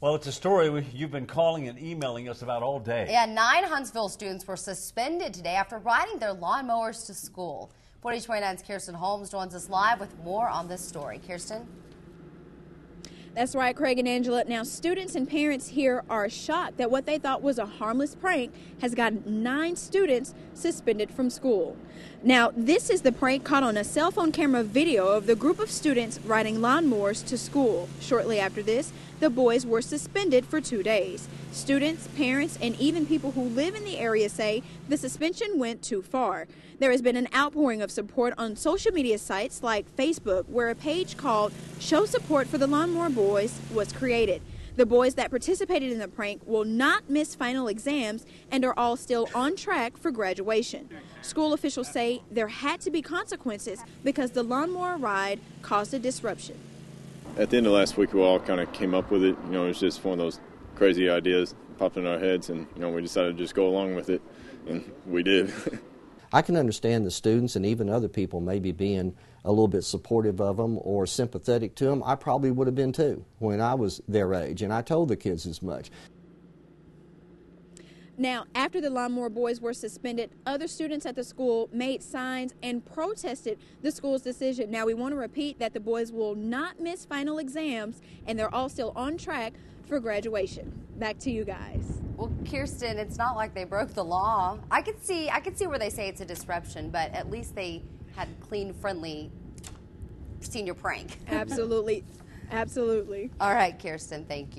Well, it's a story you've been calling and emailing us about all day. Yeah, nine Huntsville students were suspended today after riding their lawnmowers to school. 4029's Kirsten Holmes joins us live with more on this story. Kirsten? That's right, Craig and Angela. Now, students and parents here are shocked that what they thought was a harmless prank has gotten nine students suspended from school. Now, this is the prank caught on a cell phone camera video of the group of students riding lawnmowers to school. Shortly after this, the boys were suspended for two days. Students, parents, and even people who live in the area say the suspension went too far. There has been an outpouring of support on social media sites like Facebook, where a page called Show Support for the Lawnmower Boys was created. The boys that participated in the prank will not miss final exams and are all still on track for graduation. School officials say there had to be consequences because the lawnmower ride caused a disruption. At the end of last week, we all kind of came up with it. You know, it was just one of those crazy ideas popped in our heads, and you know, we decided to just go along with it, and we did. I can understand the students and even other people maybe being a little bit supportive of them or sympathetic to them. I probably would have been too when I was their age, and I told the kids as much. Now, after the Lawnmower Boys were suspended, other students at the school made signs and protested the school's decision. Now, we want to repeat that the boys will not miss final exams and they're all still on track for graduation. Back to you guys. Well, Kirsten, it's not like they broke the law. I could see I could see where they say it's a disruption, but at least they had clean, friendly senior prank. Absolutely. Absolutely. All right, Kirsten, thank you.